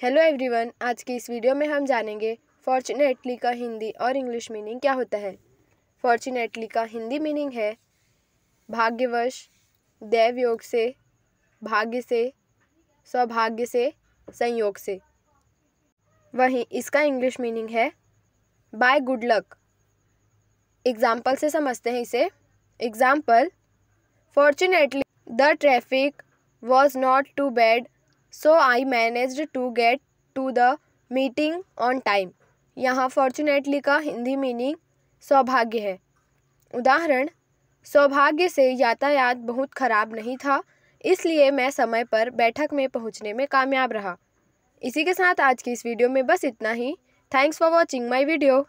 Hello everyone आज की इस वीडियो में हम जानेंगे फॉर्चुनेटली का हिंदी और इंग्लिश मीनिंग क्या होता है। फॉर्चुनेटली का हिंदी मीनिंग है भाग्यवश दैव योग से, भाग्य से, सौभाग्य से, संयोग से। वहीं इसका इंग्लिश मीनिंग है बाय गुड लक एग्ज़ाम्पल से समझते हैं इसे। Example fortunately the traffic was not too bad so I manage to get to the meeting on time यहाँ फॉर्चुनेटली का हिंदी मीनिंग सौभाग्य है। उदाहरण, सौभाग्य से यातायात बहुत ख़राब नहीं था, इसलिए मैं समय पर बैठक में पहुँचने में कामयाब रहा। इसी के साथ आज की इस वीडियो में बस इतना ही। Thanks for watching my video